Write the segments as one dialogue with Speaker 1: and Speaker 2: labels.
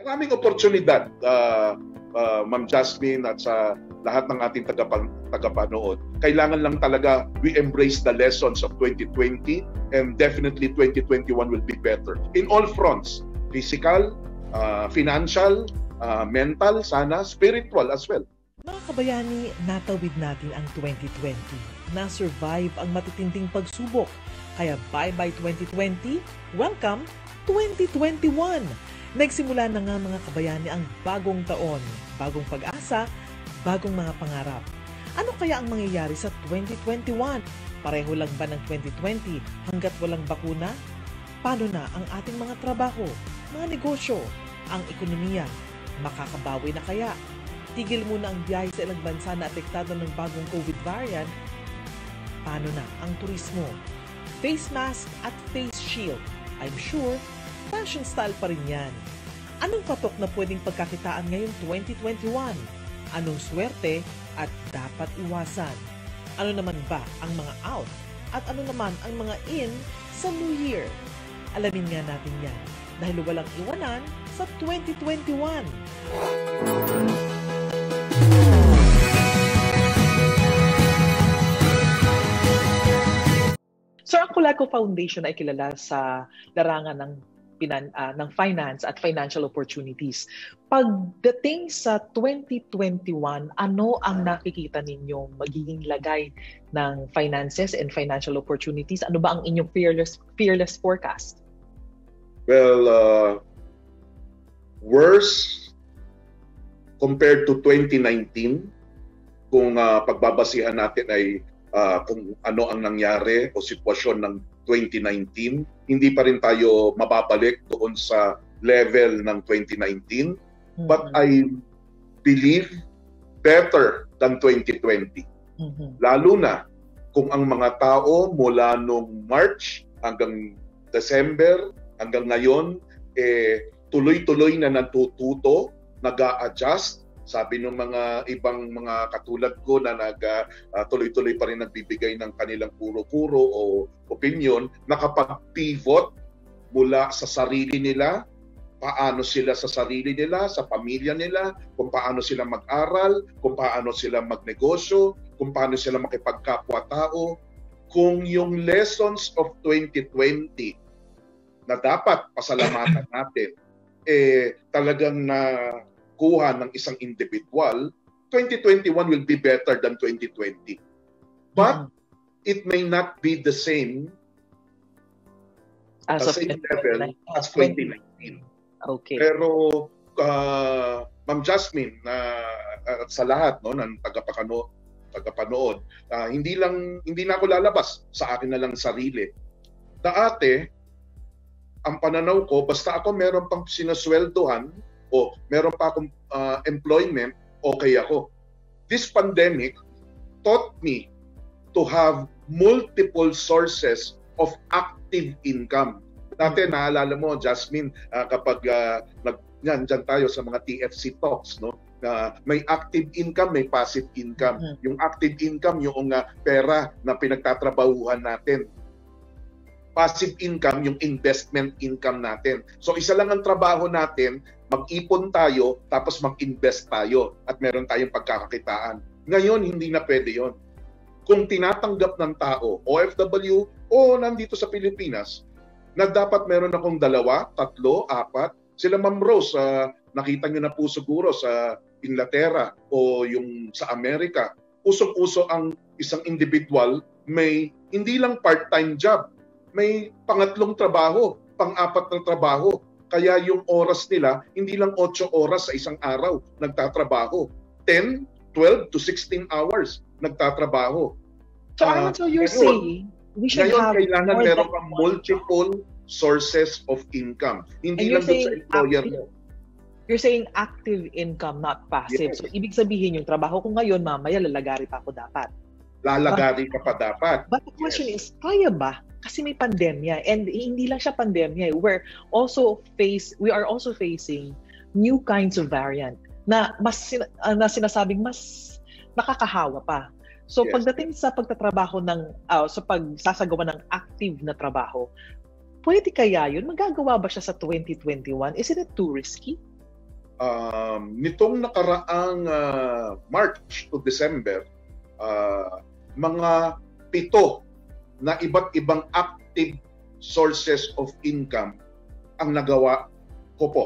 Speaker 1: Maraming oportunidad, uh, uh, Ma'am Jasmine at sa lahat ng ating tagapan, tagapanood. Kailangan lang talaga we embrace the lessons of 2020 and definitely 2021 will be better. In all fronts, physical, uh, financial, uh, mental, sana, spiritual as well.
Speaker 2: Mga kabayani, natawid natin ang 2020. Na-survive ang matitinding pagsubok. Kaya bye-bye 2020, welcome 2021! Nagsimula na nga mga kabayani ang bagong taon, bagong pag-asa, bagong mga pangarap. Ano kaya ang mangyayari sa 2021? Pareho lang ba ng 2020 hanggat walang bakuna? Paano na ang ating mga trabaho, mga negosyo, ang ekonomiya? Makakabawi na kaya? Tigil muna ang biyahe sa ilang bansa na apektado ng bagong COVID variant? Paano na ang turismo? Face mask at face shield. I'm sure fashion style pa rin yan. Anong patok na pwedeng pagkakitaan ngayong 2021? Anong swerte at dapat iwasan? Ano naman ba ang mga out? At ano naman ang mga in sa New Year? Alamin nga natin yan dahil walang iwanan sa 2021. So ang Culaco Foundation ay kilala sa larangan ng pinan, uh, ng finance at financial opportunities. Pagdating sa 2021, ano ang nakikita ninyong magiging lagay ng finances and financial opportunities? Ano ba ang inyong fearless fearless forecast?
Speaker 1: Well, uh, worse compared to 2019 kung uh, pagbabasihan natin ay uh, kung ano ang nangyari o sitwasyon ng 2019, hindi pa rin tayo mababalik doon sa level ng 2019. Mm-hmm. But I believe better than 2020. Mm-hmm. Lalo na kung ang mga tao mula nung March hanggang December hanggang ngayon eh tuloy-tuloy na natututo, nag-a-adjust sabi ng mga ibang mga katulad ko na nag uh, tuloy-tuloy pa rin nagbibigay ng kanilang puro-puro o opinion, nakapag-pivot mula sa sarili nila, paano sila sa sarili nila, sa pamilya nila, kung paano sila mag-aral, kung paano sila magnegosyo, kung paano sila makipagkapwa-tao, kung yung lessons of 2020 na dapat pasalamatan natin, eh talagang na kuha ng isang individual, 2021 will be better than 2020. But mm-hmm. it may not be the same
Speaker 2: as,
Speaker 1: the same level as 2019.
Speaker 2: Okay.
Speaker 1: Pero uh, Ma'am Jasmine na uh, sa lahat no ng tagapakano tagapanood, uh, hindi lang hindi na ako lalabas sa akin na lang sarili. Daate ang pananaw ko basta ako meron pang sinasweldohan o meron pa akong uh, employment, okay ako. This pandemic taught me to have multiple sources of active income. Dati naalala mo, Jasmine, uh, kapag uh, nag, yan, dyan tayo sa mga TFC talks, no? na uh, may active income, may passive income. Mm-hmm. Yung active income, yung uh, pera na pinagtatrabahuhan natin. Passive income, yung investment income natin. So isa lang ang trabaho natin, mag-ipon tayo, tapos mag-invest tayo at meron tayong pagkakakitaan. Ngayon, hindi na pwede yon. Kung tinatanggap ng tao, OFW o nandito sa Pilipinas, na dapat meron akong dalawa, tatlo, apat, sila Ma'am Rose, uh, nakita nyo na po siguro sa Inglaterra o yung sa Amerika, usong-uso ang isang individual may hindi lang part-time job, may pangatlong trabaho, pang-apat na trabaho, kaya yung oras nila, hindi lang 8 oras sa isang araw nagtatrabaho. 10, 12 to 16 hours nagtatrabaho.
Speaker 2: So, uh, so you're ngayon, saying we should
Speaker 1: ngayon,
Speaker 2: have
Speaker 1: kailangan meron kang multiple sources of income. Hindi lang doon sa employer mo.
Speaker 2: You're saying active income, not passive. Yes. So, ibig sabihin yung trabaho ko ngayon, mamaya lalagari pa ako dapat.
Speaker 1: Lalagari ka pa dapat.
Speaker 2: But the question yes. is, kaya ba kasi may pandemya and hindi lang siya pandemya eh. we're also face we are also facing new kinds of variant na mas uh, na sinasabing mas nakakahawa pa so yes. pagdating sa pagtatrabaho ng uh, sa pagsasagawa ng active na trabaho pwede kaya yun magagawa ba siya sa 2021 isn't it too risky
Speaker 1: um, nitong nakaraang uh, March to December, uh, mga pito na iba't ibang active sources of income ang nagawa ko po.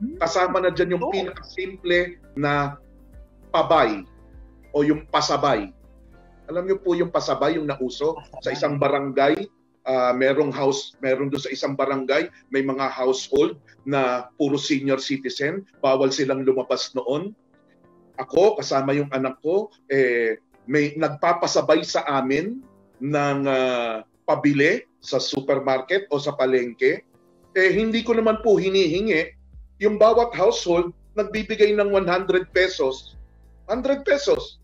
Speaker 1: Hmm. Kasama na dyan yung oh. pinakasimple na pabay o yung pasabay. Alam niyo po yung pasabay, yung nauso sa isang barangay, uh, merong house, meron doon sa isang barangay, may mga household na puro senior citizen, bawal silang lumabas noon. Ako, kasama yung anak ko, eh, may nagpapasabay sa amin ng uh, pabili sa supermarket o sa palengke, eh hindi ko naman po hinihingi yung bawat household nagbibigay ng 100 pesos. 100 pesos.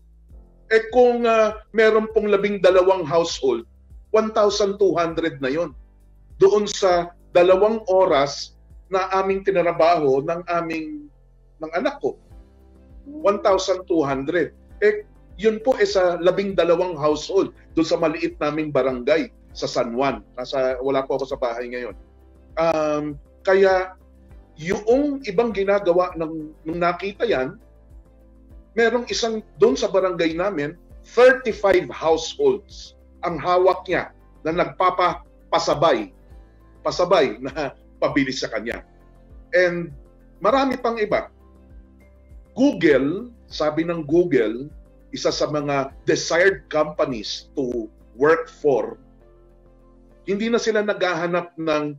Speaker 1: Eh kung uh, meron pong labing dalawang household, 1,200 na yon. Doon sa dalawang oras na aming tinarabaho ng aming ng anak ko. 1,200. Eh, yun po eh sa labing dalawang household doon sa maliit naming barangay sa San Juan. Nasa, wala po ako sa bahay ngayon. Um, kaya yung ibang ginagawa ng nung nakita yan, merong isang doon sa barangay namin, 35 households ang hawak niya na nagpapasabay, pasabay na pabili sa kanya. And marami pang iba. Google, sabi ng Google, isa sa mga desired companies to work for hindi na sila naghahanap ng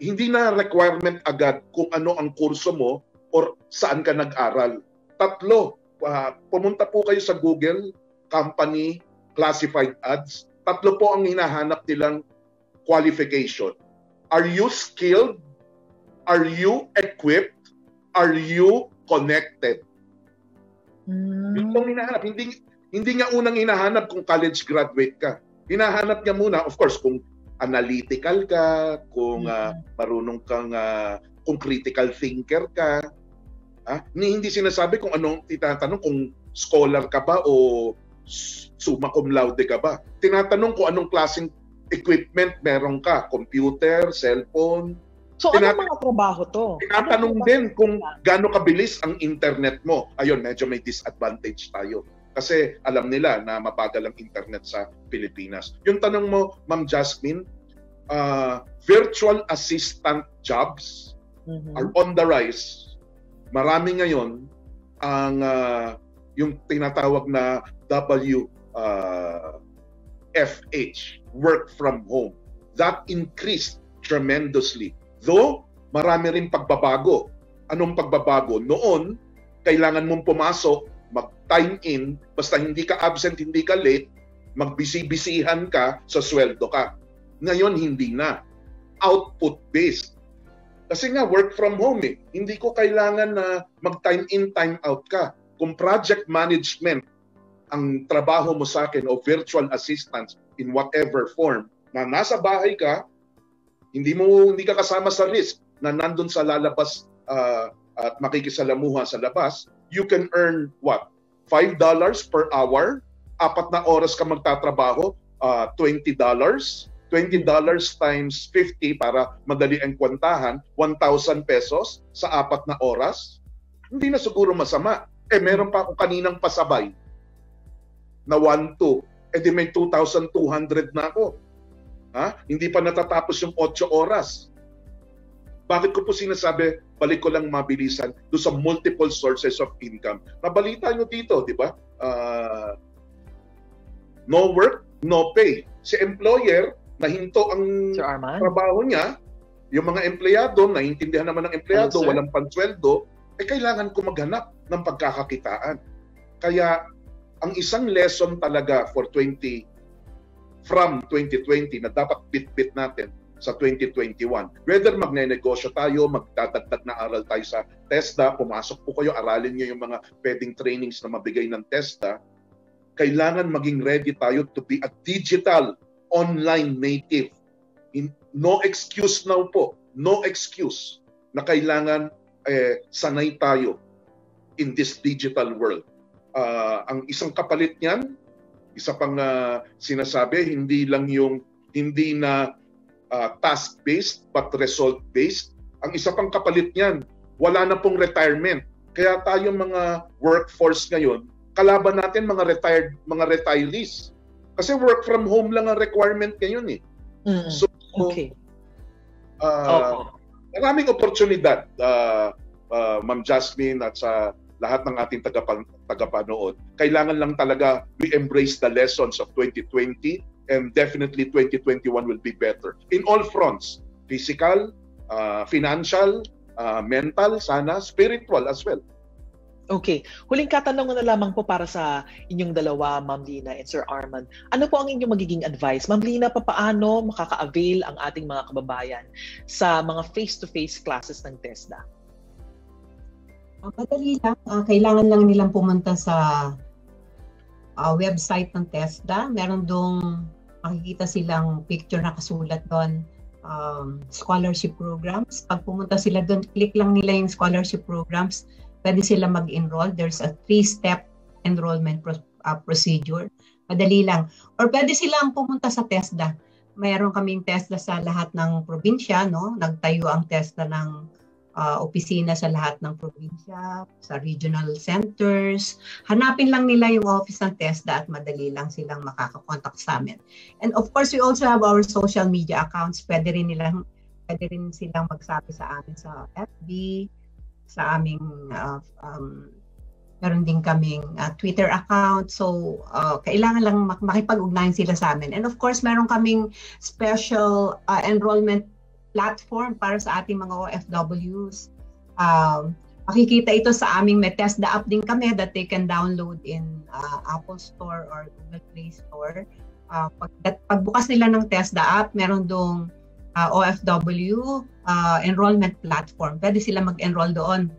Speaker 1: hindi na requirement agad kung ano ang kurso mo or saan ka nag-aral. Tatlo, uh, pumunta po kayo sa Google, company, classified ads. Tatlo po ang hinahanap nilang qualification. Are you skilled? Are you equipped? Are you connected? Mm. Yun ang hinahanap. Hindi, hindi nga unang hinahanap kung college graduate ka hinahanap niya muna, of course, kung analytical ka, kung uh, marunong kang, uh, kung critical thinker ka. Ah, ni hindi sinasabi kung anong tinatanong kung scholar ka ba o summa cum laude ka ba. Tinatanong kung anong klaseng equipment meron ka, computer, cellphone.
Speaker 2: So Tinat- anong mga trabaho to?
Speaker 1: Tinatanong din kung gaano kabilis ang internet mo. Ayun, medyo may disadvantage tayo kasi alam nila na mabagal ang internet sa Pilipinas. Yung tanong mo, Ma'am Jasmine, uh, virtual assistant jobs mm-hmm. are on the rise. Marami ngayon ang uh, yung tinatawag na W uh, FH, work from home. That increased tremendously. Though, marami rin pagbabago. Anong pagbabago? Noon, kailangan mong pumasok mag-time in, basta hindi ka absent, hindi ka late, magbisi-bisihan ka, sa sweldo ka. Ngayon, hindi na. Output-based. Kasi nga, work from home eh. Hindi ko kailangan na mag-time in, time out ka. Kung project management ang trabaho mo sa akin o virtual assistance in whatever form, na nasa bahay ka, hindi mo hindi ka kasama sa risk na nandun sa lalabas uh, at makikisalamuha sa labas, you can earn what? $5 per hour, apat na oras ka magtatrabaho, uh, $20. $20 times 50 para madali ang kwantahan, 1,000 pesos sa apat na oras. Hindi na siguro masama. Eh, meron pa akong kaninang pasabay na 1-2. Eh di may 2,200 na ako. Ha? Hindi pa natatapos yung 8 oras. Bakit ko po sinasabi, balik ko lang mabilisan do sa multiple sources of income. Nabalita nyo dito, di ba? Uh, no work, no pay. Si employer, nahinto ang trabaho niya, yung mga empleyado, naiintindihan naman ng empleyado, Hello, walang pansweldo, eh kailangan ko maghanap ng pagkakakitaan. Kaya ang isang lesson talaga for 20 from 2020 na dapat bit-bit natin sa 2021. Whether magne-negosyo tayo, magdadagdag na aral tayo sa TESDA, pumasok po kayo, aralin niyo yung mga pwedeng trainings na mabigay ng TESDA, kailangan maging ready tayo to be a digital online native. No excuse now po. No excuse na kailangan eh, sanay tayo in this digital world. Uh, ang isang kapalit niyan, isa pang uh, sinasabi, hindi lang yung hindi na uh, task-based but result-based. Ang isa pang kapalit niyan, wala na pong retirement. Kaya tayong mga workforce ngayon, kalaban natin mga retired, mga retirees. Kasi work from home lang ang requirement ngayon eh.
Speaker 2: Mm-mm.
Speaker 1: So,
Speaker 2: Okay.
Speaker 1: uh,
Speaker 2: Opo.
Speaker 1: maraming oportunidad, uh, uh, Ma'am Jasmine at sa lahat ng ating tagapan, tagapanood. Kailangan lang talaga we embrace the lessons of 2020 and definitely 2021 will be better. In all fronts, physical, uh, financial, uh, mental, sana, spiritual as well.
Speaker 2: Okay. Huling katanungan na lamang po para sa inyong dalawa, Ma'am Lina and Sir Armand. Ano po ang inyong magiging advice? Ma'am Lina, papaano makaka-avail ang ating mga kababayan sa mga face-to-face classes ng TESDA?
Speaker 3: Uh, madali lang. Ah, kailangan lang nilang pumunta sa ah, website ng TESDA. Meron dong makikita silang picture na kasulat doon, um, scholarship programs. Pag pumunta sila doon, click lang nila yung scholarship programs. Pwede sila mag-enroll. There's a three-step enrollment pro- ah, procedure. Madali lang. Or pwede silang pumunta sa TESDA. Mayroon kaming TESDA sa lahat ng probinsya. No? Nagtayo ang TESDA ng uh, opisina sa lahat ng probinsya, sa regional centers. Hanapin lang nila yung office ng TESDA at madali lang silang makakakontak sa amin. And of course, we also have our social media accounts. Pwede rin nilang pwede rin silang magsabi sa amin sa FB, sa aming uh, um, meron din kaming uh, Twitter account. So, uh, kailangan lang mak- makipag-ugnayan sila sa amin. And of course, meron kaming special uh, enrollment platform para sa ating mga OFWs. Um, makikita ito sa aming may TESDA app din kami that they can download in uh, Apple Store or Google Play Store. Uh, pag, pagbukas nila ng TESDA app, meron dong uh, OFW uh, enrollment platform. Pwede sila mag-enroll doon.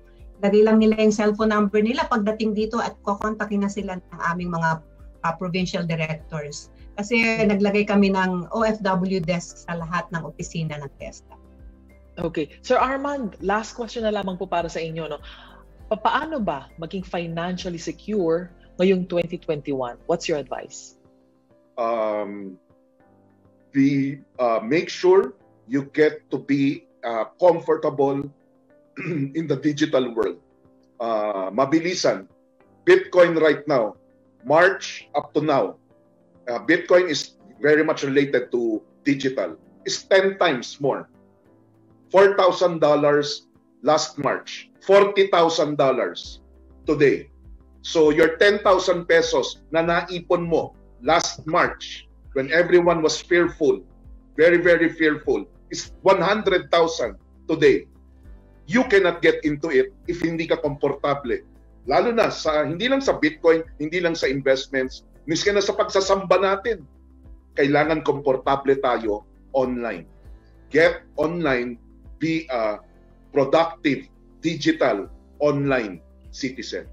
Speaker 3: Lagay lang nila yung cellphone number nila pagdating dito at kukontakin na sila ng aming mga uh, provincial directors. Kasi naglagay kami ng OFW desk sa lahat ng opisina ng TESDA.
Speaker 2: Okay. Sir Armand, last question na lamang po para sa inyo. No? Pa- Paano ba maging financially secure ngayong 2021? What's your advice?
Speaker 1: um, be uh, make sure you get to be uh, comfortable in the digital world. Uh, mabilisan. Bitcoin right now, March up to now, uh, Bitcoin is very much related to digital. It's 10 times more. $4,000 last March, $40,000 today. So your 10,000 pesos na naipon mo last March when everyone was fearful, very, very fearful, is 100,000 today. You cannot get into it if hindi ka komportable. Lalo na sa hindi lang sa Bitcoin, hindi lang sa investments, miski na sa pagsasamba natin. Kailangan komportable tayo online. Get online, be a productive digital online citizen.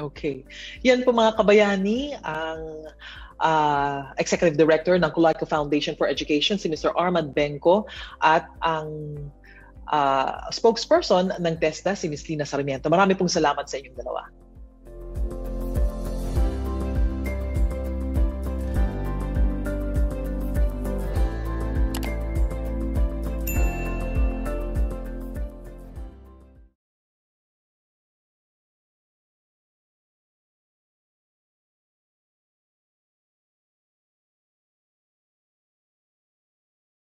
Speaker 2: Okay. Yan po mga kabayani, ang ah, Executive Director ng Colaco Foundation for Education, si Mr. Armand Benko, at ang ah, spokesperson ng TESDA, si Ms. Lina Sarmiento. Marami pong salamat sa inyong dalawa.